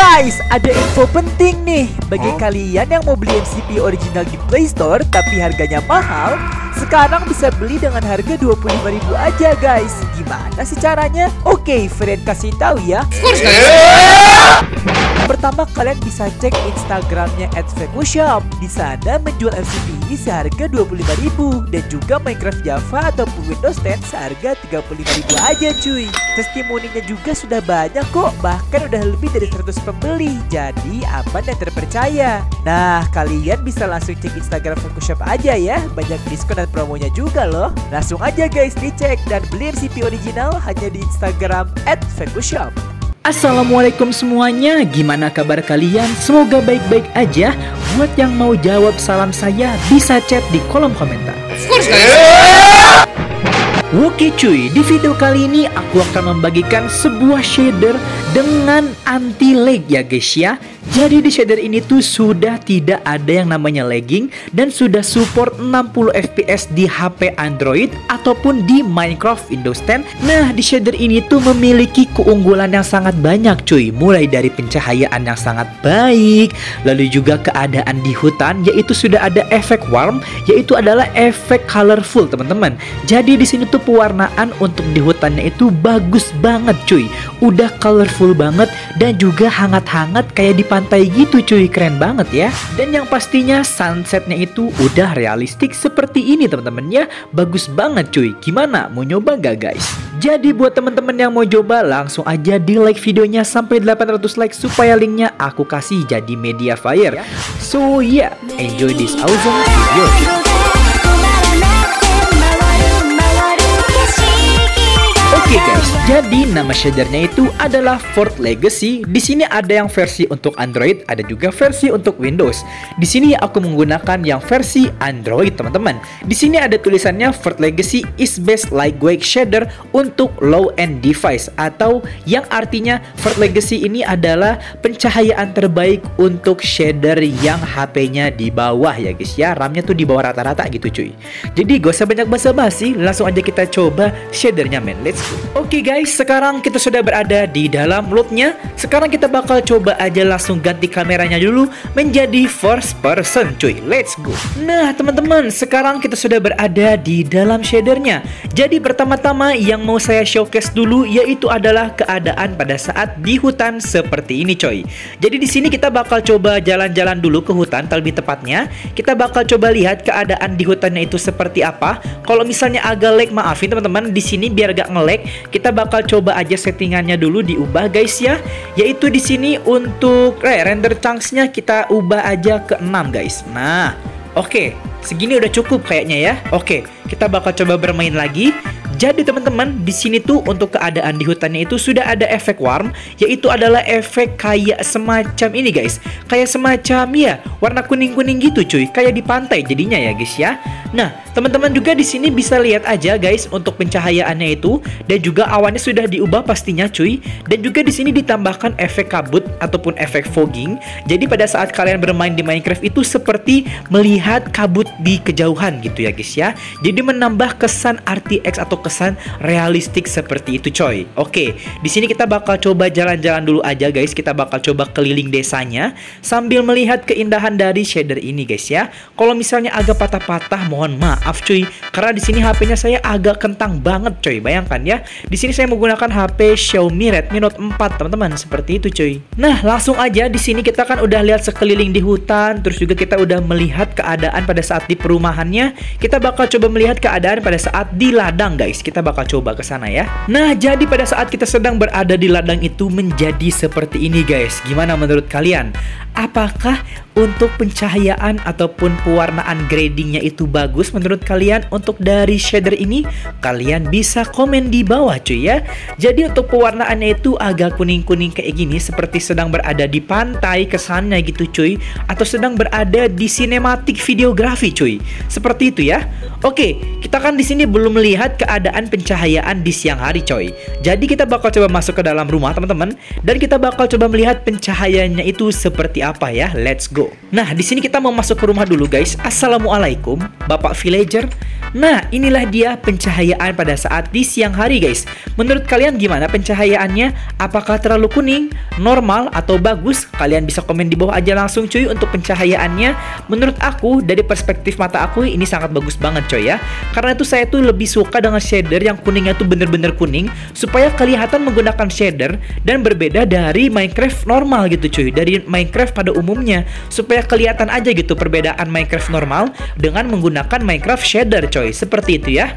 Guys, ada info penting nih. Bagi kalian yang mau beli MCP original di Play Store Tapi harganya mahal Sekarang bisa beli dengan harga 25.000 aja guys Gimana sih caranya? Oke, Fred kasih tahu ya Pertama kalian bisa cek Instagramnya @fakushop. Di sana menjual ini seharga 25.000 dan juga Minecraft Java ataupun Windows 10 seharga 35.000 aja cuy. Testimoninya juga sudah banyak kok, bahkan udah lebih dari 100 pembeli. Jadi aman dan terpercaya. Nah, kalian bisa langsung cek Instagram Fakushop aja ya. Banyak diskon promonya juga loh. Langsung aja guys dicek dan beli MCP original hanya di Instagram @fakushop. Assalamualaikum semuanya, gimana kabar kalian? Semoga baik-baik aja. Buat yang mau jawab salam saya, bisa chat di kolom komentar. Oke cuy, di video kali ini aku akan membagikan sebuah shader dengan anti lag ya guys ya jadi di shader ini tuh sudah tidak ada yang namanya lagging dan sudah support 60 fps di HP Android ataupun di Minecraft Windows 10. Nah, di shader ini tuh memiliki keunggulan yang sangat banyak cuy, mulai dari pencahayaan yang sangat baik, lalu juga keadaan di hutan yaitu sudah ada efek warm yaitu adalah efek colorful teman-teman. Jadi di sini tuh pewarnaan untuk di hutannya itu bagus banget cuy. Udah colorful banget dan juga hangat-hangat kayak di pantai gitu cuy keren banget ya. Dan yang pastinya sunsetnya itu udah realistik seperti ini teman-teman ya. Bagus banget cuy. Gimana? Mau nyoba gak guys? Jadi buat teman-teman yang mau coba langsung aja di like videonya sampai 800 like supaya linknya aku kasih jadi media fire. So yeah. Enjoy this awesome video Oke okay guys, jadi nama shadernya itu adalah Fort Legacy. Di sini ada yang versi untuk Android, ada juga versi untuk Windows. Di sini aku menggunakan yang versi Android, teman-teman. Di sini ada tulisannya Fort Legacy is best lightweight shader untuk low end device atau yang artinya Fort Legacy ini adalah pencahayaan terbaik untuk shader yang HP-nya di bawah ya guys ya. RAM-nya tuh di bawah rata-rata gitu cuy. Jadi gak usah banyak basa-basi, langsung aja kita coba shadernya men. Let's go. Oke okay guys, sekarang kita sudah berada di dalam loopnya. Sekarang kita bakal coba aja langsung ganti kameranya dulu menjadi first person cuy. Let's go. Nah teman-teman, sekarang kita sudah berada di dalam shadernya. Jadi pertama-tama yang mau saya showcase dulu yaitu adalah keadaan pada saat di hutan seperti ini coy. Jadi di sini kita bakal coba jalan-jalan dulu ke hutan, lebih tepatnya. Kita bakal coba lihat keadaan di hutannya itu seperti apa. Kalau misalnya agak lag, maafin teman-teman. Di sini biar gak ngelag, kita bakal coba aja settingannya dulu diubah guys ya. Yaitu di sini untuk eh, render chunksnya kita ubah aja ke 6 guys. Nah oke. Okay, segini udah cukup kayaknya ya. Oke okay, kita bakal coba bermain lagi. Jadi teman-teman, di sini tuh untuk keadaan di hutannya itu sudah ada efek warm, yaitu adalah efek kayak semacam ini guys. Kayak semacam ya, warna kuning-kuning gitu cuy, kayak di pantai jadinya ya guys ya. Nah, teman-teman juga di sini bisa lihat aja guys untuk pencahayaannya itu dan juga awannya sudah diubah pastinya cuy. Dan juga di sini ditambahkan efek kabut ataupun efek fogging. Jadi pada saat kalian bermain di Minecraft itu seperti melihat kabut di kejauhan gitu ya guys ya. Jadi menambah kesan RTX atau kesan realistik seperti itu coy. Oke, di sini kita bakal coba jalan-jalan dulu aja guys. Kita bakal coba keliling desanya sambil melihat keindahan dari shader ini guys ya. Kalau misalnya agak patah-patah mohon maaf cuy karena di sini HP-nya saya agak kentang banget coy. Bayangkan ya. Di sini saya menggunakan HP Xiaomi Redmi Note 4 teman-teman seperti itu cuy. Nah, langsung aja di sini kita kan udah lihat sekeliling di hutan, terus juga kita udah melihat keadaan pada saat di perumahannya. Kita bakal coba melihat keadaan pada saat di ladang guys kita bakal coba ke sana ya. Nah, jadi pada saat kita sedang berada di ladang itu menjadi seperti ini guys. Gimana menurut kalian? Apakah untuk pencahayaan ataupun pewarnaan gradingnya itu bagus menurut kalian untuk dari shader ini? Kalian bisa komen di bawah cuy ya. Jadi untuk pewarnaannya itu agak kuning-kuning kayak gini seperti sedang berada di pantai kesannya gitu cuy atau sedang berada di sinematik videografi cuy. Seperti itu ya. Oke, kita kan di sini belum melihat keadaan pencahayaan di siang hari coy. Jadi kita bakal coba masuk ke dalam rumah teman-teman dan kita bakal coba melihat pencahayaannya itu seperti apa ya. Let's go. Nah, di sini kita mau masuk ke rumah dulu guys. Assalamualaikum, Bapak Villager. Nah, inilah dia pencahayaan pada saat di siang hari guys. Menurut kalian gimana pencahayaannya? Apakah terlalu kuning, normal, atau bagus? Kalian bisa komen di bawah aja langsung cuy untuk pencahayaannya. Menurut aku, dari perspektif mata aku ini sangat bagus banget coy ya. Karena itu saya tuh lebih suka dengan shader yang kuningnya tuh bener-bener kuning. Supaya kelihatan menggunakan shader dan berbeda dari Minecraft normal gitu cuy. Dari Minecraft pada umumnya. Supaya kelihatan aja gitu perbedaan Minecraft normal dengan menggunakan Minecraft shader coy. Seperti itu ya.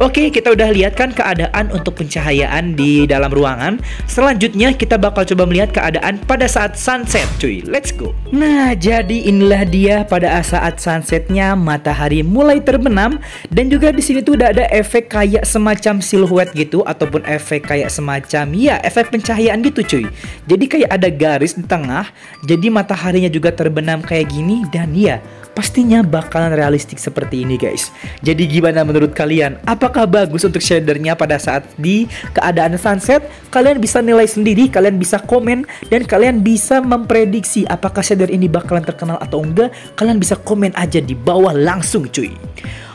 Oke, kita udah lihat kan keadaan untuk pencahayaan di dalam ruangan. Selanjutnya kita bakal coba melihat keadaan pada saat sunset, cuy. Let's go. Nah, jadi inilah dia pada saat sunsetnya matahari mulai terbenam dan juga di sini tuh udah ada efek kayak semacam siluet gitu ataupun efek kayak semacam ya efek pencahayaan gitu, cuy. Jadi kayak ada garis di tengah, jadi mataharinya juga terbenam kayak gini dan ya pastinya bakalan realistik seperti ini guys. Jadi gimana menurut kalian? Apakah bagus untuk shadernya pada saat di keadaan sunset? Kalian bisa nilai sendiri, kalian bisa komen dan kalian bisa memprediksi apakah shader ini bakalan terkenal atau enggak. Kalian bisa komen aja di bawah langsung cuy.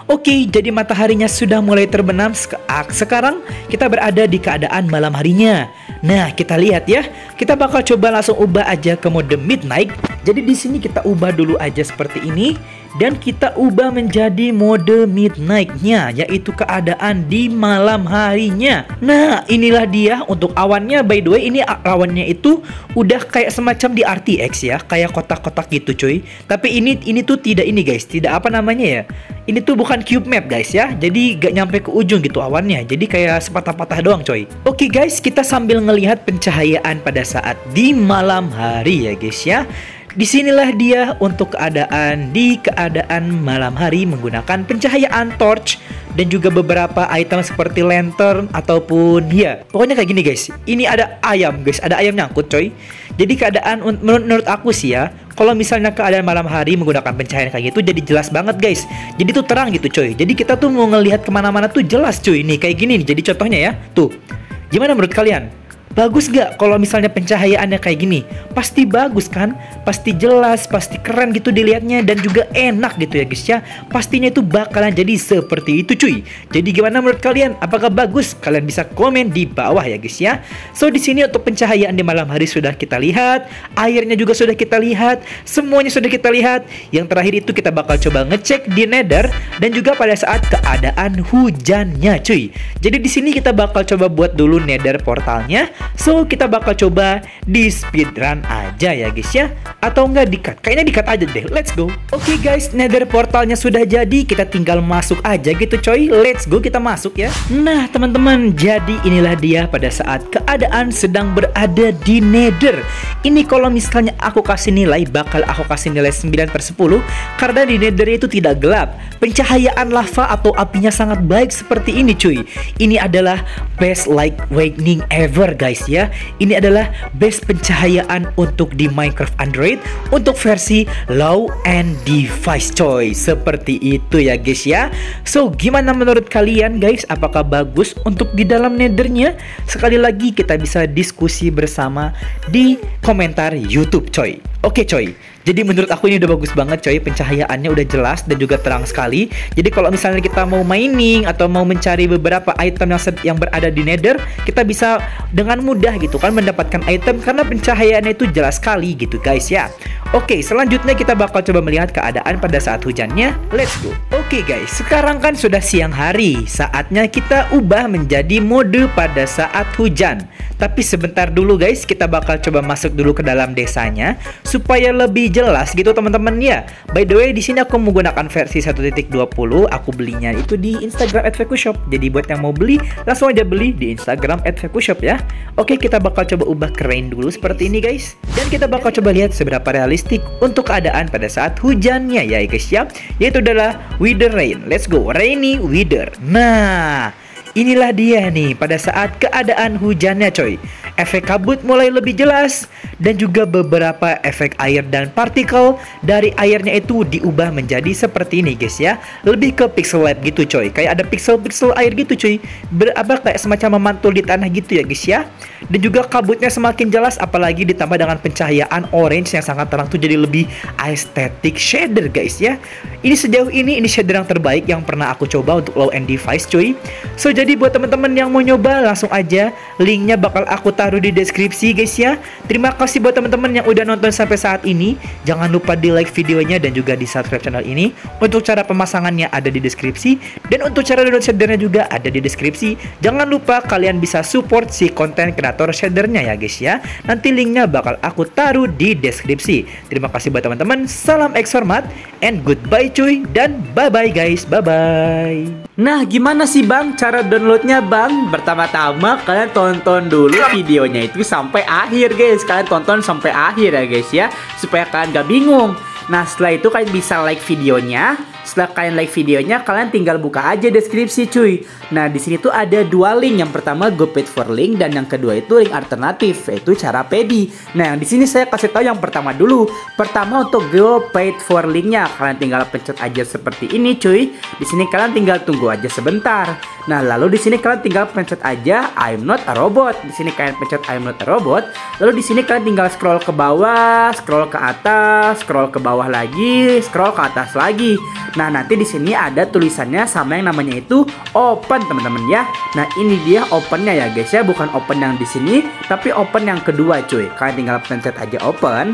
Oke, jadi mataharinya sudah mulai terbenam. Sekarang kita berada di keadaan malam harinya. Nah, kita lihat ya. Kita bakal coba langsung ubah aja ke mode midnight. Jadi di sini kita ubah dulu aja seperti ini dan kita ubah menjadi mode midnightnya yaitu keadaan di malam harinya. Nah inilah dia untuk awannya. By the way ini awannya itu udah kayak semacam di RTX ya kayak kotak-kotak gitu cuy. Tapi ini ini tuh tidak ini guys. Tidak apa namanya ya? Ini tuh bukan cube map guys ya. Jadi gak nyampe ke ujung gitu awannya. Jadi kayak sepatah-patah doang coy oke guys kita sambil ngelihat pencahayaan pada saat di malam hari ya guys ya Di sinilah dia untuk keadaan di keadaan malam hari menggunakan pencahayaan torch dan juga beberapa item seperti lantern ataupun ya pokoknya kayak gini guys. Ini ada ayam guys, ada ayam nyangkut coy. Jadi keadaan menurut, aku sih ya, kalau misalnya keadaan malam hari menggunakan pencahayaan kayak gitu jadi jelas banget guys. Jadi tuh terang gitu coy. Jadi kita tuh mau ngelihat ke mana-mana tuh jelas cuy. Nih kayak gini nih. Jadi contohnya ya, tuh. Gimana menurut kalian? Bagus gak kalau misalnya pencahayaannya kayak gini? Pasti bagus kan? Pasti jelas, pasti keren gitu dilihatnya dan juga enak gitu ya guys ya. Pastinya itu bakalan jadi seperti itu cuy. Jadi gimana menurut kalian? Apakah bagus? Kalian bisa komen di bawah ya guys ya. So di sini untuk pencahayaan di malam hari sudah kita lihat, airnya juga sudah kita lihat, semuanya sudah kita lihat. Yang terakhir itu kita bakal coba ngecek di Nether dan juga pada saat keadaan hujannya cuy. Jadi di sini kita bakal coba buat dulu Nether portalnya So kita bakal coba di speedrun aja ya guys ya. Atau enggak di cut Kayaknya di cut aja deh. Let's go. Oke okay, guys nether portalnya sudah jadi. Kita tinggal masuk aja gitu coy. Let's go kita masuk ya. Nah teman-teman Jadi inilah dia pada saat keadaan sedang berada di nether. Ini kalau misalnya aku kasih nilai Bakal aku kasih nilai 9 per 10 Karena di nether itu tidak gelap. Pencahayaan lava atau apinya sangat baik seperti ini cuy. Ini adalah best light awakening ever guys guys ya. Ini adalah base pencahayaan untuk di Minecraft Android untuk versi low end device coy. Seperti itu ya guys ya. So gimana menurut kalian guys? Apakah bagus untuk di dalam nethernya? Sekali lagi kita bisa diskusi bersama di komentar YouTube coy. Oke coy. Jadi menurut aku ini udah bagus banget coy, pencahayaannya udah jelas dan juga terang sekali. Jadi kalau misalnya kita mau mining atau mau mencari beberapa item yang yang berada di Nether, kita bisa dengan mudah gitu kan mendapatkan item karena pencahayaannya itu jelas sekali gitu guys ya. Oke, selanjutnya kita bakal coba melihat keadaan pada saat hujannya. Let's go. Oke guys, sekarang kan sudah siang hari. Saatnya kita ubah menjadi mode pada saat hujan. Tapi sebentar dulu guys, kita bakal coba masuk dulu ke dalam desanya supaya lebih jelas gitu teman-teman ya. By the way, di sini aku menggunakan versi 1.20. Aku belinya itu di Instagram @vekushop. Jadi buat yang mau beli, langsung aja beli di Instagram @vekushop ya. Oke, kita bakal coba ubah ke rain dulu seperti ini guys. Dan kita bakal coba lihat seberapa realistik untuk keadaan pada saat hujannya ya guys ya. Yaitu adalah Wither Rain. Let's go, Rainy Wither. Nah, inilah dia nih pada saat keadaan hujannya coy. Efek kabut mulai lebih jelas dan juga beberapa efek air dan partikel dari airnya itu diubah menjadi seperti ini guys ya. Lebih ke pixel lab gitu coy. Kayak ada pixel-pixel air gitu cuy. Berapa kayak semacam memantul di tanah gitu ya guys ya. Dan juga kabutnya semakin jelas apalagi ditambah dengan pencahayaan orange yang sangat terang tuh jadi lebih aesthetic shader guys ya. Ini sejauh ini ini shader yang terbaik yang pernah aku coba untuk low end device cuy. So jadi buat teman-teman yang mau nyoba langsung aja linknya bakal aku taruh di deskripsi guys ya. Terima kasih buat teman-teman yang udah nonton sampai saat ini. Jangan lupa di like videonya dan juga di subscribe channel ini. Untuk cara pemasangannya ada di deskripsi dan untuk cara download shadernya juga ada di deskripsi. Jangan lupa kalian bisa support si konten kreator shadernya ya guys ya. Nanti linknya bakal aku taruh di deskripsi. Terima kasih buat teman-teman. Salam ekshormat and goodbye cuy dan bye bye guys. Bye bye. Nah, gimana sih Bang? Cara downloadnya Bang? Pertama-tama kalian tonton dulu video videonya itu sampai akhir guys. Kalian tonton sampai akhir ya guys ya. Supaya kalian gak bingung Nah setelah itu kalian bisa like videonya setelah kalian like videonya, kalian tinggal buka aja deskripsi cuy. Nah, di sini tuh ada dua link. Yang pertama go paid for link dan yang kedua itu link alternatif, yaitu cara pedi. Nah, yang di sini saya kasih tahu yang pertama dulu. Pertama untuk go paid for linknya, kalian tinggal pencet aja seperti ini cuy. Di sini kalian tinggal tunggu aja sebentar. Nah, lalu di sini kalian tinggal pencet aja I'm not a robot. Di sini kalian pencet I'm not a robot. Lalu di sini kalian tinggal scroll ke bawah, scroll ke atas, scroll ke bawah lagi, scroll ke atas lagi. Nah, nanti di sini ada tulisannya sama yang namanya itu open, teman-teman ya. Nah, ini dia opennya ya, guys ya, bukan open yang di sini, tapi open yang kedua, cuy. Kalian tinggal pencet aja open.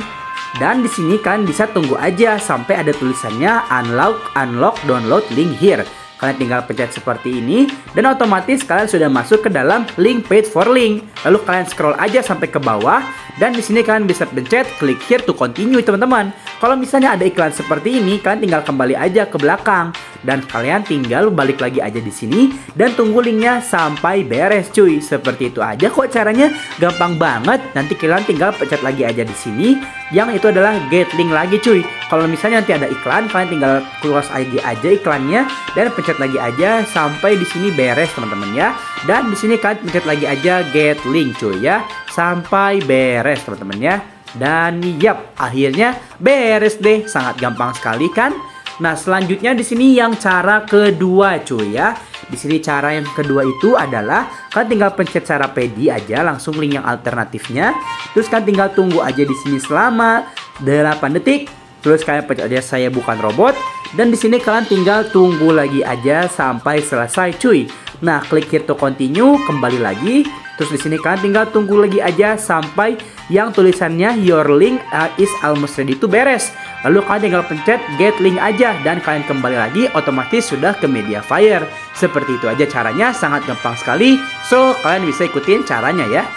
Dan di sini kalian bisa tunggu aja sampai ada tulisannya unlock unlock download link here. Kalian tinggal pencet seperti ini dan otomatis kalian sudah masuk ke dalam link page for link. Lalu kalian scroll aja sampai ke bawah dan di sini kalian bisa pencet klik here to continue teman-teman. Kalau misalnya ada iklan seperti ini, kalian tinggal kembali aja ke belakang dan kalian tinggal balik lagi aja di sini dan tunggu linknya sampai beres cuy. Seperti itu aja kok caranya, gampang banget. Nanti kalian tinggal pencet lagi aja di sini yang itu adalah get link lagi cuy. Kalau misalnya nanti ada iklan, kalian tinggal close lagi aja iklannya dan pencet lagi aja sampai di sini beres teman-teman ya. Dan di sini kalian pencet lagi aja get link cuy ya sampai beres teman-teman ya. Dan yap, akhirnya beres deh. Sangat gampang sekali kan? Nah, selanjutnya di sini yang cara kedua cuy ya. Di sini cara yang kedua itu adalah kalian tinggal pencet cara pedi aja langsung link yang alternatifnya. Terus kalian tinggal tunggu aja di sini selama 8 detik Terus kalian pencet aja saya bukan robot dan di sini kalian tinggal tunggu lagi aja sampai selesai cuy. Nah, klik here to continue, kembali lagi. Terus di sini kalian tinggal tunggu lagi aja sampai yang tulisannya your link uh, is almost ready to beres. Lalu kalian tinggal pencet get link aja dan kalian kembali lagi otomatis sudah ke media fire. Seperti itu aja caranya, sangat gampang sekali. So, kalian bisa ikutin caranya ya.